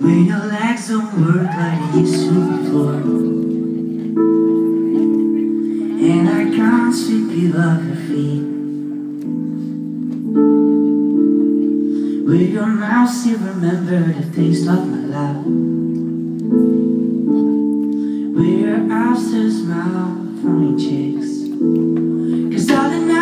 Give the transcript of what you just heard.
When your legs don't work like they used to before And I can't sweep you off your feet Will your mouth still remember the taste of my love? Will your eyes still smile from your cheeks? Cause darling the night